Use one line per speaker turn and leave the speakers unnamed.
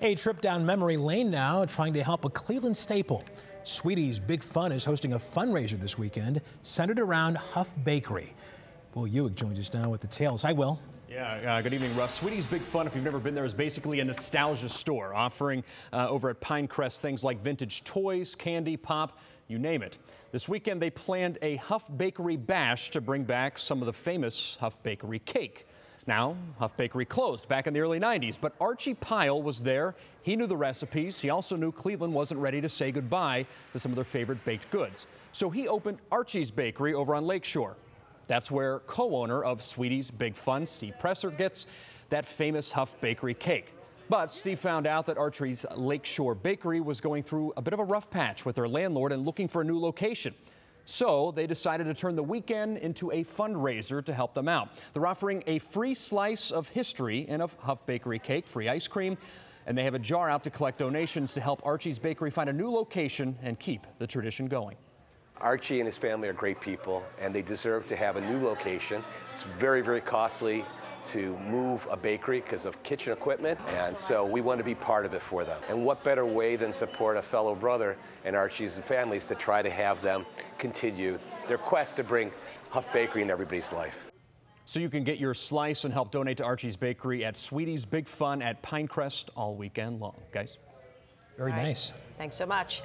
A trip down memory lane now, trying to help a Cleveland staple. Sweeties Big Fun is hosting a fundraiser this weekend centered around Hough Bakery. Will Ewig joins us now with the tales. Hi, Will.
Yeah, uh, good evening, Russ. Sweeties Big Fun, if you've never been there, is basically a nostalgia store offering uh, over at Pinecrest things like vintage toys, candy, pop, you name it. This weekend, they planned a Hough Bakery bash to bring back some of the famous Hough Bakery cake. Now, Hough Bakery closed back in the early 90s, but Archie Pyle was there. He knew the recipes. He also knew Cleveland wasn't ready to say goodbye to some of their favorite baked goods. So he opened Archie's Bakery over on Lakeshore. That's where co-owner of Sweeties Big Fun, Steve Presser, gets that famous Hough Bakery cake. But Steve found out that Archie's Lakeshore Bakery was going through a bit of a rough patch with their landlord and looking for a new location. So they decided to turn the weekend into a fundraiser to help them out. They're offering a free slice of history and of Hough Bakery cake, free ice cream, and they have a jar out to collect donations to help Archie's Bakery find a new location and keep the tradition going.
Archie and his family are great people, and they deserve to have a new location. It's very, very costly to move a bakery because of kitchen equipment, and so we want to be part of it for them. And what better way than support a fellow brother and Archie's and families to try to have them continue their quest to bring Hough Bakery in everybody's life.
So you can get your slice and help donate to Archie's Bakery at Sweeties Big Fun at Pinecrest all weekend long. Guys?
Very nice.
Thanks so much.